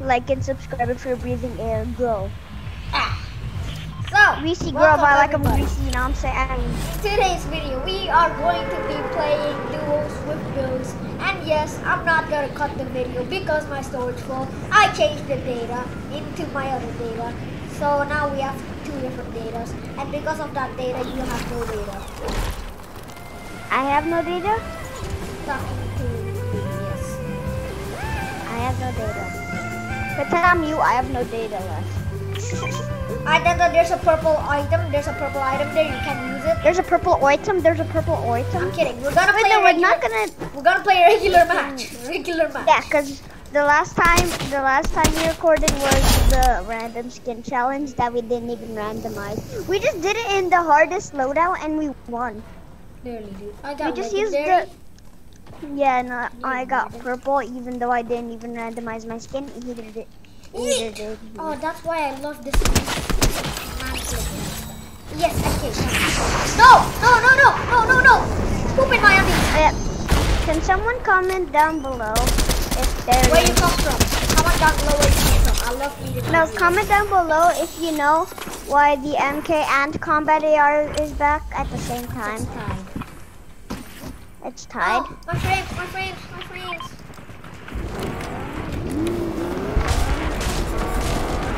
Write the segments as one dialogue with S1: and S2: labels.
S1: like and subscribe if you're breathing air. Grow.
S2: Ah. So,
S1: Greasy grow
S2: welcome
S1: by like
S2: everybody.
S1: greasy, you know what I'm saying?
S2: Today's video, we are going to be playing duos with builds. And yes, I'm not gonna cut the video because my storage full. I changed the data into my other data. So now we have two different datas. And because of that data, you have no data.
S1: I have no data.
S2: Talking to yes.
S1: I have no data. But I'm you, I have no data left.
S2: I then there's a purple item. There's a purple item there. You can use it.
S1: There's a purple item. There's a purple item.
S2: I'm kidding. We're gonna
S1: Wait,
S2: play
S1: no, we're
S2: regular.
S1: not gonna.
S2: We're gonna play a regular match. Regular match.
S1: Yeah, cause the last time, the last time we recorded was the random skin challenge that we didn't even randomize. We just did it in the hardest loadout and we won.
S2: Literally, dude. I
S1: We
S2: got
S1: just used the. Yeah, and uh, I got purple even though I didn't even randomize my skin. He did it. Either did.
S2: Oh, that's why I love this. Yes, okay. No, no, no, no, no, no, no. Poop in undies.
S1: Uh, can someone comment down below if there
S2: Where you come from? Comment down below where you come from. I love eating.
S1: No, comment down below if you know why the MK and Combat AR is back at the same time.
S2: It's tied. Oh, my frames, my frames, my frames.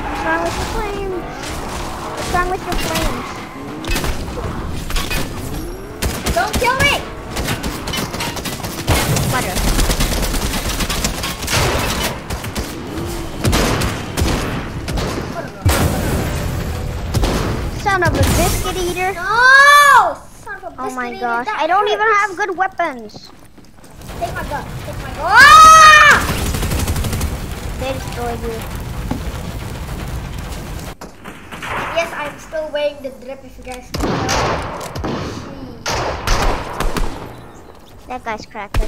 S1: What's wrong with your flames? What's wrong with your flames?
S2: Don't kill me.
S1: Butter. Son of a biscuit eater.
S2: No! Son of a
S1: Oh my gosh. I don't even have good weapons.
S2: Take my gun. Take my gun. Ah!
S1: They destroyed you.
S2: Yes, I'm still wearing the drip if you guys can.
S1: That guy's cracked.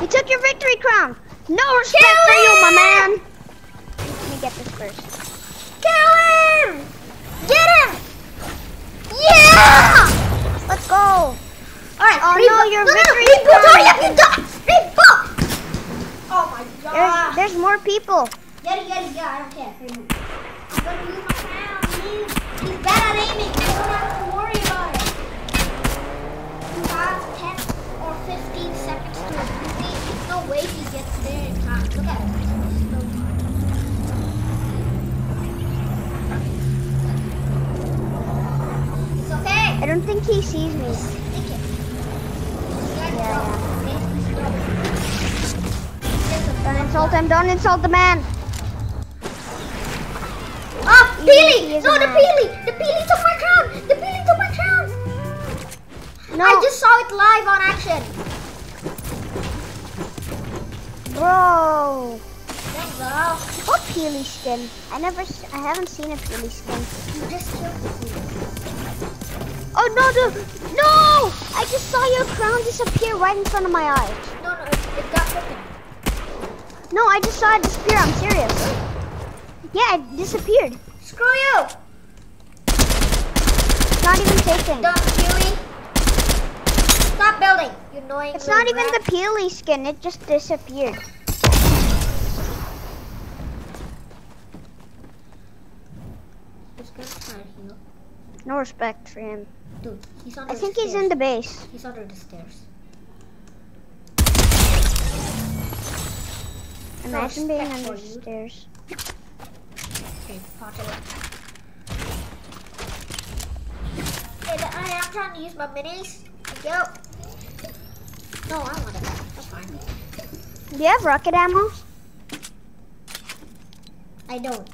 S1: He took your victory crown. No respect
S2: Kill
S1: for you, my man. Let me get this first.
S2: Kill him! Get him! Yeah!
S1: Let's go.
S2: Alright,
S1: Oh,
S2: reboot.
S1: no, your
S2: no, no,
S1: victory
S2: reboot,
S1: crown.
S2: hurry up, you dog! Reboot! Oh my
S1: There's,
S2: god.
S1: there's more people.
S2: Get it, get yeah, I don't care. I'm gonna my. He's, he's bad at aiming. You don't have to worry about it. You have 10 or 15 seconds to it. There's no way he gets there in time. Look at it. So It's okay.
S1: I don't think he sees me. Yeah,
S2: yeah.
S1: Don't insult him. Don't insult the man.
S2: Ah, Peely! No, the. Peely! The Peely took my crown! The Peely took my crown!
S1: No,
S2: I just saw it live on action.
S1: bro.
S2: There
S1: What Peely skin? I never, I haven't seen a Peely skin.
S2: you just killed the Peely.
S1: Oh no, no, no! I just saw your crown disappear right in front of my eyes.
S2: No, no, it, it got.
S1: No, I just saw it disappear. I'm serious. Yeah, it disappeared.
S2: Screw you!
S1: It's not even taken.
S2: Dumb Peely. Stop building, you annoying
S1: It's not
S2: little
S1: even the
S2: rat.
S1: Peely skin. It just disappeared.
S2: Just gonna try to heal.
S1: No respect for him.
S2: Dude, he's under
S1: I think
S2: the
S1: he's in the base.
S2: He's under the stairs.
S1: Imagine being
S2: respect
S1: under the
S2: you.
S1: stairs.
S2: Okay, pot it. Hey, but I am trying to use my minis. Thank you. No, I want it. That's fine.
S1: Do you have rocket ammo?
S2: I don't.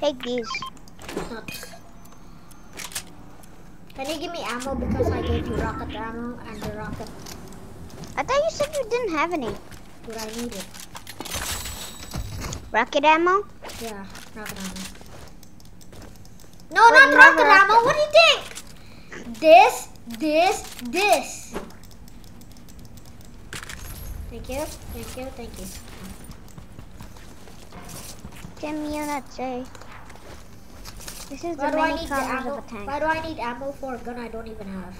S1: Take these.
S2: Nuts. Can you give me ammo because I gave you rocket ammo and the rocket
S1: I thought you said you didn't have any.
S2: that I needed?
S1: Rocket ammo?
S2: Yeah, rocket ammo. No,
S1: Wait,
S2: not rocket
S1: a rocket-
S2: ammo. What do you think? This, this, this. Thank you, thank you, thank you.
S1: Give me a nut, say. This is
S2: Why
S1: the
S2: do I
S1: mini
S2: need the
S1: colors
S2: ammo?
S1: of a tank.
S2: Why do I need ammo for a gun I don't even have?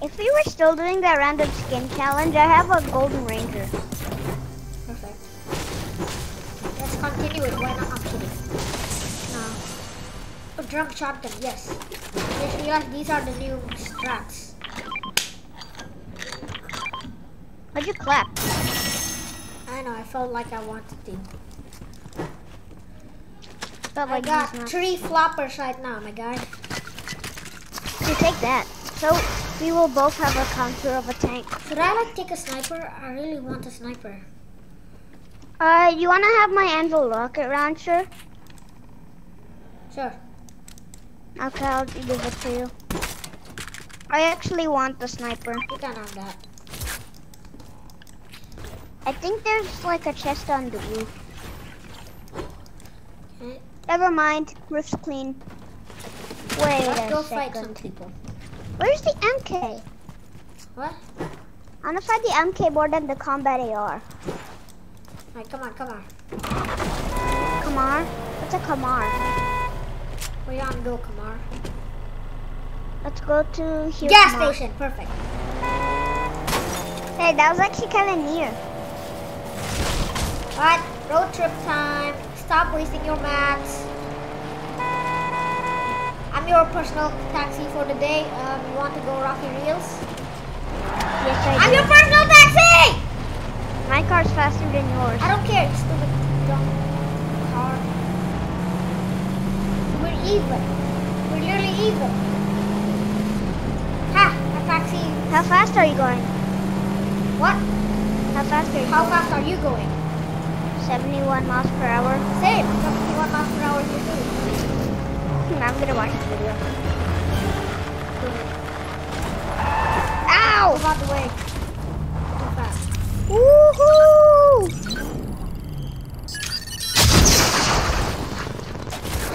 S1: If we were still doing that random skin challenge, I have a golden ranger.
S2: Perfect. Let's continue it. Why not? I'm kidding. No. Oh, drum shotgun. Yes. Just realize these are the new strats.
S1: Why'd you clap?
S2: I know. I felt like I wanted to. I
S1: like
S2: got three floppers right now, my guy.
S1: You take that. So we will both have a counter of a tank.
S2: Should I like take a sniper? I really want a sniper.
S1: Uh, you wanna have my anvil rocket launcher?
S2: Sure.
S1: Okay, I'll give it to you. I actually want the sniper.
S2: You can have that.
S1: I think there's like a chest on the roof.
S2: Okay.
S1: Never mind, roof's clean. Wait
S2: Let's
S1: a
S2: go fight some
S1: second.
S2: people.
S1: Where's the MK?
S2: What?
S1: I wanna find the MK more than the combat AR.
S2: Alright, come on, come on.
S1: Kamar? What's a Kamar?
S2: Where you on go, Kamar?
S1: Let's go to here.
S2: Gas
S1: Kamar.
S2: station. Perfect.
S1: Hey, that was actually kind of near.
S2: Alright, road trip time. Stop wasting your mats. Your personal taxi for the day. Um, you want to go Rocky Reels?
S1: Yes, I do.
S2: I'm your personal taxi!
S1: My car's faster than yours.
S2: I don't care, you stupid dumb car. We're even. We're literally even. Ha! A taxi.
S1: How fast are you going?
S2: What?
S1: How fast are you
S2: How
S1: going?
S2: fast are you going?
S1: 71 miles per hour.
S2: Same. 71 miles per hour you do.
S1: I'm gonna watch the video. Ow!
S2: Out the way.
S1: Woohoo!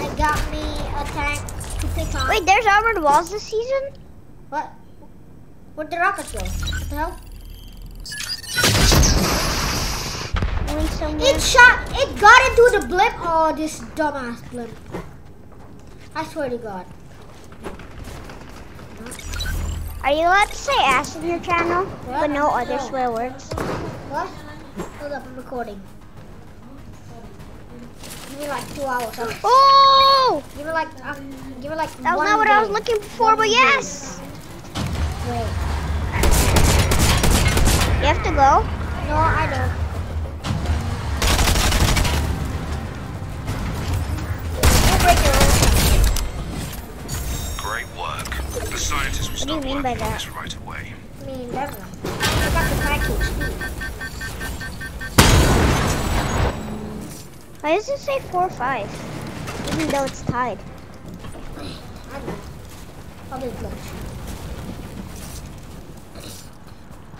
S2: I got me a tank to pick on.
S1: Wait, there's armored walls this season?
S2: What? Where'd the rocket go? What the hell? It shot. It got into the blimp. Oh, this dumbass blimp. I swear to God.
S1: Are you allowed to say ass in your channel?
S2: Yeah.
S1: But no other swear words?
S2: What? Hold up, I'm recording. Give me like two hours. Huh?
S1: Oh!
S2: Give me like, uh, give me like.
S1: That was
S2: one
S1: not what I was looking for, but yes!
S2: Wait.
S1: You have to go?
S2: No, I don't.
S1: What do you mean by that?
S3: this right away.
S2: I mean, never. I got the package.
S1: Why does it say 4-5? Even though it's tied.
S2: I don't know. Probably glitch.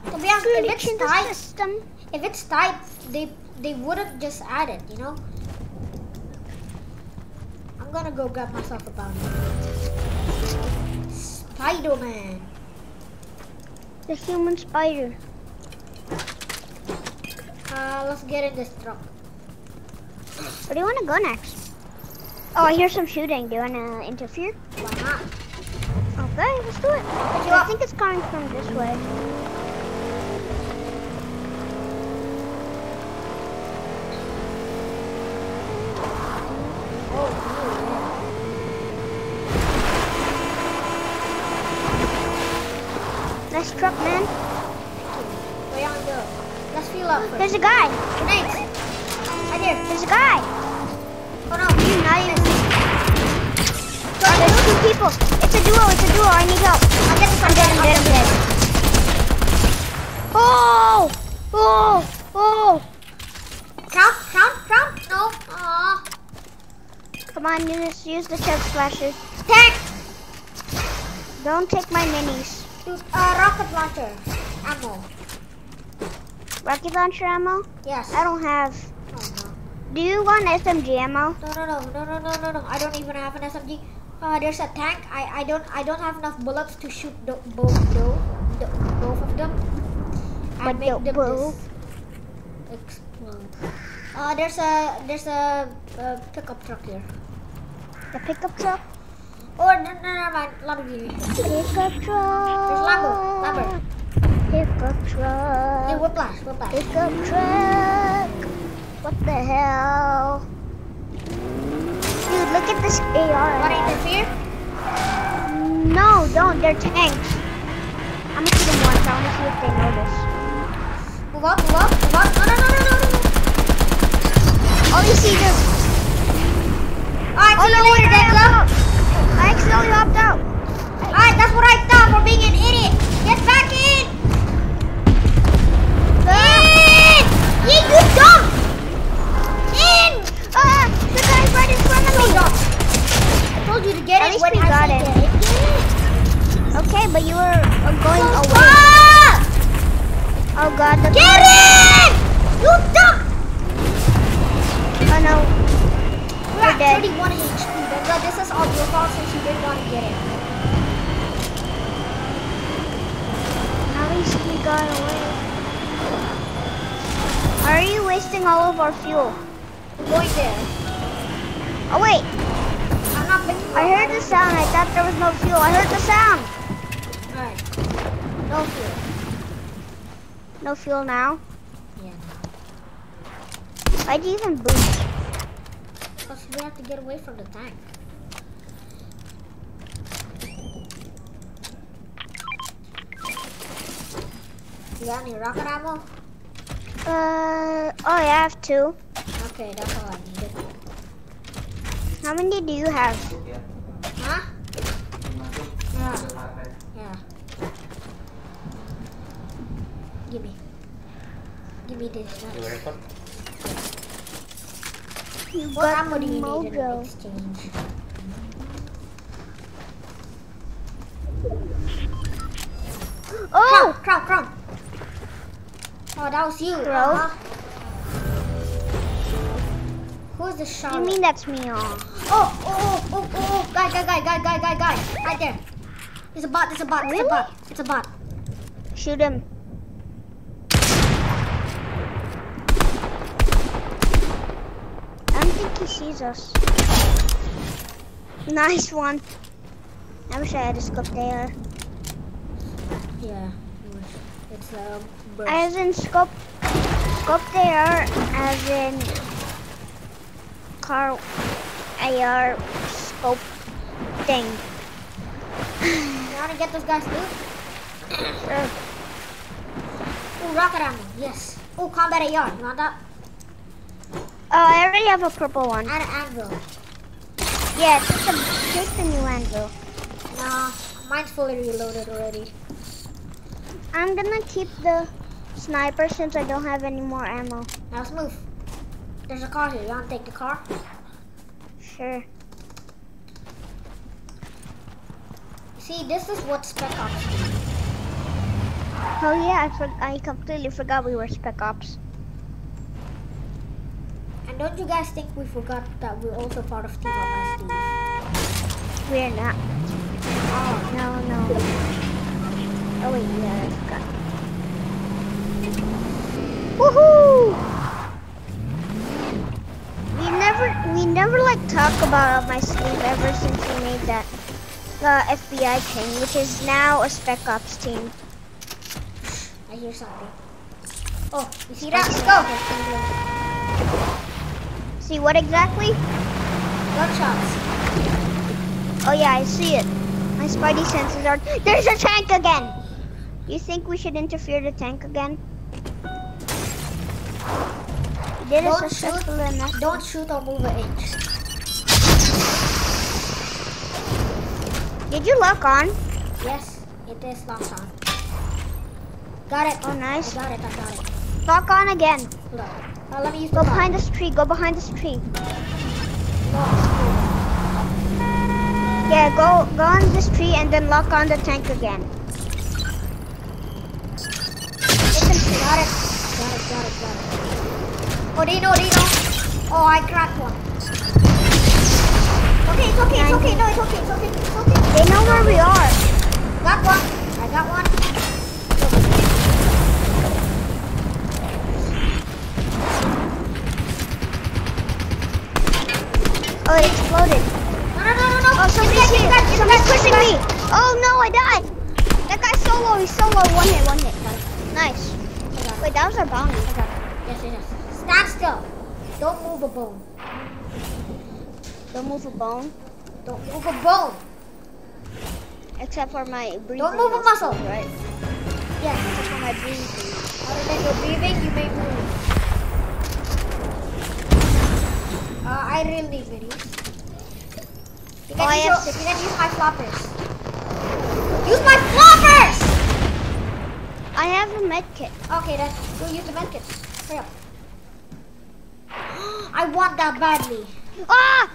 S2: To be honest, if it's tied,
S1: system.
S2: if it's tied, they they wouldn't just add it, you know. I'm gonna go grab myself a bounty. Spider-Man.
S1: The human spider.
S2: Uh, let's get in this truck.
S1: Where do you want to go next? Oh, I hear some shooting. Do you want to interfere?
S2: Why not?
S1: Okay, let's do it. I think it's coming from this way.
S2: Oh,
S1: Nice truck, man.
S2: yeah. Where you go? Let's fill up first.
S1: There's a guy.
S2: Grenades. Right here.
S1: There's a guy.
S2: Oh no.
S1: Nice. There's two people. It's a duo. It's a duo. I need help.
S2: Get this
S1: I'm dead. I'm dead. I'm dead. Oh! Oh! Oh!
S2: Crown, crown, crown. No. Aw.
S1: Come on, use use the chug splasher.
S2: Tank.
S1: Don't take my minis.
S2: Dude, uh, rocket launcher. Ammo.
S1: Rocket launcher ammo?
S2: Yes.
S1: I don't have.
S2: Oh,
S1: Do you want SMG ammo?
S2: no. No, no, no, no, no, no, no, no. I don't even have an SMG. Uh, there's a tank. I, I don't, I don't have enough bullets to shoot the, both, though, the, both of them. I
S1: But
S2: make them
S1: both?
S2: explode. Uh, there's a, there's a, uh pickup truck here.
S1: The pickup truck?
S2: Oh, no, no, never mind. Lamborghini.
S1: Pickup truck.
S2: There's Lambo. Lambo.
S1: Pickup
S2: Hey,
S1: truck.
S2: whiplash, whiplash.
S1: Pickup truck. What the hell? Dude, look at this AR.
S2: Wanna interfere?
S1: No, don't. They're tanks. I'm gonna shoot them once. I wanna see if they notice.
S2: Move up, move up, move up. No, no, no, no, no, no.
S1: Oh, you see this?
S2: All
S1: of our fuel?
S2: Going there.
S1: Oh wait,
S2: I'm not
S1: I heard the sound. I thought there was no fuel. I heard the sound.
S2: Alright. No fear.
S1: No fuel now.
S2: Yeah.
S1: Why'd you even boost?
S2: Because we have to get away from the tank. You got any rocket ammo?
S1: Uh, oh I have two.
S2: Okay, that's all I needed.
S1: How many do you have?
S2: Huh? Yeah. Yeah. Give me. Give me this. one.
S1: You
S2: What
S1: got
S2: ammo do you need in
S1: mojo.
S2: exchange?
S1: Oh!
S2: Crown, crown, crown. Oh, that was you.
S1: Bro.
S2: Uh-huh. Who's the shot?
S1: You mean that's me? Oh.
S2: Oh, oh, oh, oh, oh, oh, guy, guy, guy, guy, guy, guy, guy, right there. It's a bot, it's a bot, it's a bot, it's a bot.
S1: Shoot him. I don't think he sees us. Nice one. I wish I had a scope there.
S2: Yeah, it's a burst.
S1: As in scope, scope there, as in car AR scope thing.
S2: You wanna get those guys too?
S1: Sure.
S2: Oh, rocket ammo, yes. Oh, combat AR, you want that?
S1: Oh, I already have a purple one.
S2: And an anvil.
S1: Yeah, take the, take the new anvil.
S2: Nah, mine's fully reloaded already.
S1: I'm gonna keep the sniper since I don't have any more ammo.
S2: Now let's move. There's a car here, you wanna take the car?
S1: Sure.
S2: See, this is what Spec Ops do.
S1: Oh yeah, I, for- I completely forgot we were Spec Ops.
S2: And don't you guys think we forgot that we're also part of Team Up?
S1: We're not.
S2: Oh,
S1: No, no. Oh wait, yeah, I forgot. Woohoo! We never, we never like talk about my sleeve ever since we made that uh, FBI thing, which is now a Spec Ops team.
S2: I hear something. Oh, you see that? Let's go.
S1: See what exactly?
S2: Gunshots.
S1: Oh yeah, I see it. My spidey senses are. There's a tank again. You think we should interfere the tank again? You did a
S2: Don't shoot.
S1: enough.
S2: Don't shoot or move an inch.
S1: Did you lock on?
S2: Yes, it is locked on. Got it.
S1: Oh, nice.
S2: I got it, I got it.
S1: Lock on again.
S2: On. Now let me use
S1: Go
S2: the
S1: behind this tree. Go behind this tree.
S2: No,
S1: Yeah, go go on this tree and then lock on the tank again.
S2: Listen, got it. Got it, got it, got it. Oh, they know, they know. Oh, I cracked one. Okay, it's okay, it's okay. No, it's okay, it's okay, it's okay.
S1: They know where we are.
S2: Got one. I got one.
S1: Oh, it exploded.
S2: No, no, no, no, no.
S1: Oh, somebody's here.
S2: back,
S1: chasing me. Oh no, I died. That guy's solo. He's solo. One hit. One hit. Nice. Wait, that was our bounty.
S2: Yes, yes, yes. Stand still. Don't move a bone.
S1: Don't move a bone,
S2: Don't move a bone.
S1: except for my breathing.
S2: Don't move a muscle.
S1: right?
S2: Yes.
S1: Except for my breathing.
S2: Other than your breathing, you may move. Uh, I really need videos. You can,
S1: Oh, I
S2: use,
S1: have
S2: your, you can use my floppers. Use my floppers!
S1: I have a med kit.
S2: Okay, then go use the medkit. Hurry up. I want that badly.
S1: Ah!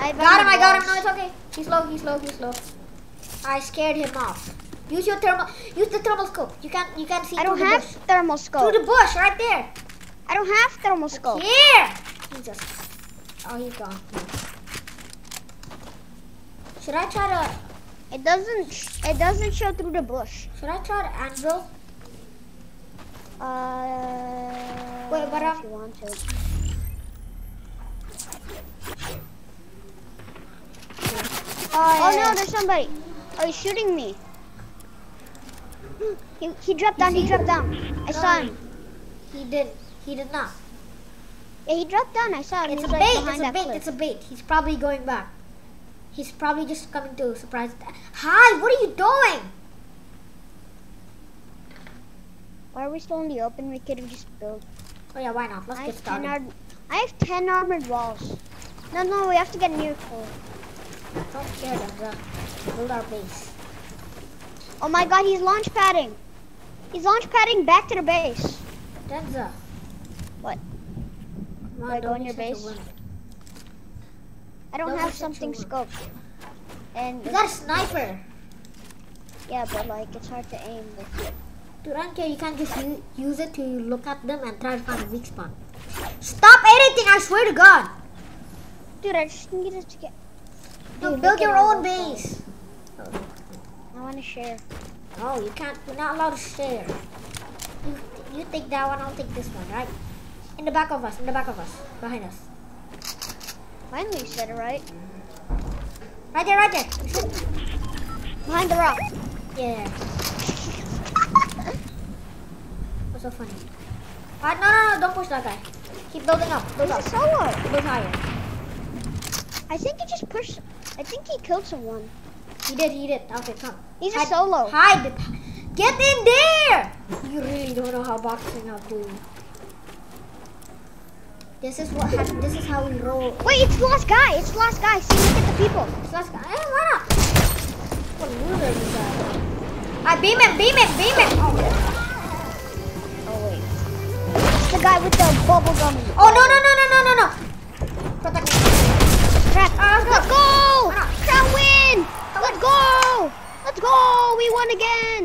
S1: I
S2: Got him, I got him. No, it's okay. He's low, he's low, he's low. I scared him off. Use your thermal, use the thermal scope. You can't, you can't see
S1: I don't have
S2: the bush.
S1: thermal
S2: Through the bush, right there.
S1: I don't have thermal scope.
S2: Here! Jesus. Oh, he's gone. Should I try to,
S1: It doesn't. It doesn't show through the bush.
S2: should I try to anvil?
S1: Uh.
S2: Wait, I'm-
S1: you want to. Oh no, there's somebody. Oh, he's shooting me. He, he dropped down. He dropped down. I saw him.
S2: He did, he did not.
S1: Yeah, he dropped down. I saw him.
S2: It's a bait,
S1: like
S2: it's a bait,
S1: cliff.
S2: it's a bait. He's probably going back. He's probably just coming to surprise. Hi, what are you doing?
S1: Why are we still in the open? We could have just built.
S2: Oh yeah, why not? Let's
S1: I
S2: get started.
S1: I have ten armored walls. No, no, we have to get new full.
S2: Don't scare them, bro. Build our base.
S1: Oh my God, he's launch padding. He's launch padding back to the base.
S2: Denza.
S1: What?
S2: Come
S1: Do I
S2: on,
S1: go in your
S2: be such a
S1: base? I don't
S2: No,
S1: have something scoped. And
S2: You got a sniper.
S1: yeah, but like it's hard to aim with it.
S2: Dude, I don't. You can't just use it to look at them and try to find a weak spot. Stop editing! I swear to God.
S1: Dude, I just needed to get.
S2: Dude,
S1: Dude,
S2: build your own base.
S1: I want to share.
S2: Oh, you can't. You're not allowed to share. You, you take that one. I'll take this one, right? In the back of us. In the back of us. Behind us.
S1: Finally, you said it right.
S2: Right there. Right there.
S1: Behind the rock.
S2: Yeah. What's so funny? Alright, no, no, no, don't push that guy. Keep building up. Build up.
S1: solo.
S2: Build higher.
S1: I think he just pushed. I think he killed someone.
S2: He did, he did. Okay, come.
S1: He's a solo.
S2: Hide. Get in there! You really don't know how boxing up, dude. This is what hap- This is how we roll.
S1: Wait, it's the last guy. It's the last guy. See, look at the people.
S2: This last guy. Hey, why not? What a loser you guys. I beam him, beam him, beam him. Oh,
S1: Oh guy with the bubble gum.
S2: oh no, no, no, no, no, no, no. Protect me.
S1: Crap.
S2: Ah, let's go.
S1: go! Crown win! Let's go! Let's go! We won again!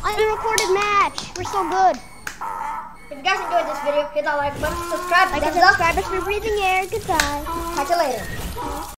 S1: Unrecorded match. We're so good.
S2: If you guys enjoyed this video, hit that like button, subscribe,
S1: Like and subscribe us for breathing air. Goodbye.
S2: Catch you later.